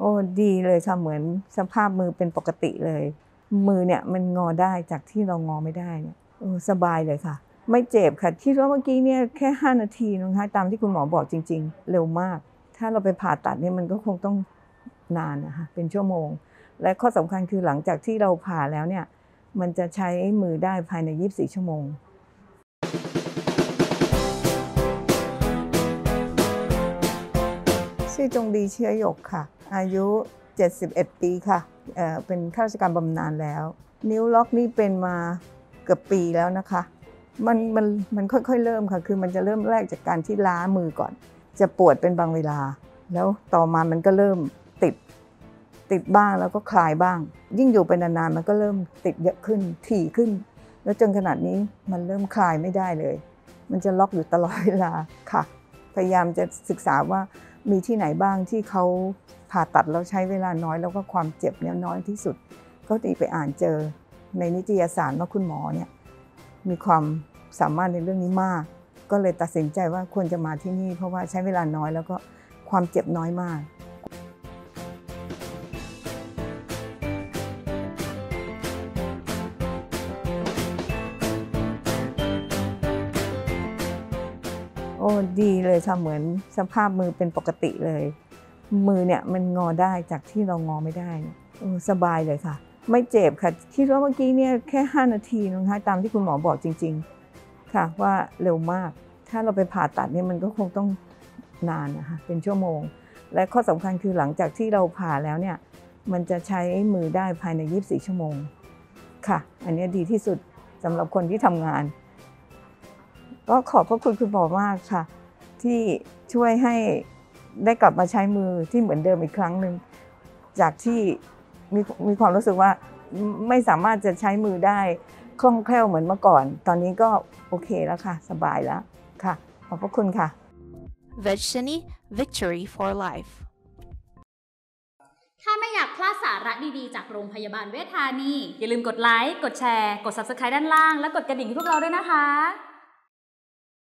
โอ้ดีเลยค่ะเหมือนสภาพมือเป็นปกติเลย มือเนี่ยมันงอได้จากที่เรางอไม่ได้เนี่ยสบายเลยค่ะ ไม่เจ็บค่ะคิดว่าเมื่อกี้เนี่ยแค่ 5 นาทีนะคะตามที่คุณหมอบอกจริง ๆ เร็วมาก ถ้าเราไปผ่าตัดเนี่ยมันก็คงต้องนานนะคะเป็นชั่วโมง และข้อสำคัญคือหลังจากที่เราผ่าแล้วเนี่ยมันจะใช้มือได้ภายใน 24 ชั่วโมง ชื่อจงดีเชื้อหยกค่ะ อายุ 71 ปีค่ะเเป็นข้าราชการบำนาญแล้ว นิ้วล็อกนี่เป็นมาเกือบปีแล้วนะคะ มันมันมันค่อยๆเริ่มค่ะ คือมันจะเริ่มแรกจากการที่ล้ามือก่อน จะปวดเป็นบางเวลา แล้วต่อมามันก็เริ่มติดติดบ้างแล้วก็คลายบ้าง ยิ่งอยู่ไปนานๆมันก็เริ่มติดเยอะขึ้นถี่ขึ้น แล้วจนขนาดนี้มันเริ่มคลายไม่ได้เลย มันจะล็อกอยู่ตลอดเวลาค่ะ พยายามจะศึกษาว่ามีที่ไหนบ้างที่เขาผ่าตัดแล้วใช้เวลาน้อยแล้วก็ความเจ็บเนี่ยน้อยที่สุด ก็ตีไปอ่านเจอในนิตยสารว่าคุณหมอเนี่ยมีความสามารถในเรื่องนี้มาก ก็เลยตัดสินใจว่าควรจะมาที่นี่ เพราะว่าใช้เวลาน้อยแล้วก็ความเจ็บน้อยมาก โอ้ดีเลยค่ะเหมือนสภาพมือเป็นปกติเลย มือเนี่ยมันงอได้จากที่เรางอไม่ได้สบายเลยค่ะ ไม่เจ็บค่ะคิดว่าเมื่อกี้เนี่ยแค่ 5 นาทีนะคะตามที่คุณหมอบอกจริง ๆ ค่ะว่าเร็วมาก ถ้าเราไปผ่าตัดเนี่ยมันก็คงต้องนานนะคะเป็นชั่วโมง และข้อสำคัญคือหลังจากที่เราผ่าแล้วเนี่ยมันจะใช้มือได้ภายใน 24 ชั่วโมงค่ะ อันนี้ดีที่สุดสำหรับคนที่ทำงาน ก็ขอบพระคุณคุณหมอมากค่ะ ที่ช่วยให้ได้กลับมาใช้มือที่เหมือนเดิมอีกครั้งหนึ่งจากที่มีมีความรู้สึกว่าไม่สามารถจะใช้มือได้คล่องแคล่วเหมือนเมื่อก่อน ตอนนี้ก็โอเคแล้วค่ะ สบายแล้วค่ะ ขอบพระคุณค่ะ Vegshani Victory for Life ถ้าไม่อยากพลาดสาระดีๆ จากโรงพยาบาลเวชธานี อย่าลืมกดไลค์ กดแชร์ กด Subscribe ด้านล่าง และกดกระดิ่งให้พวกเราด้วยนะคะ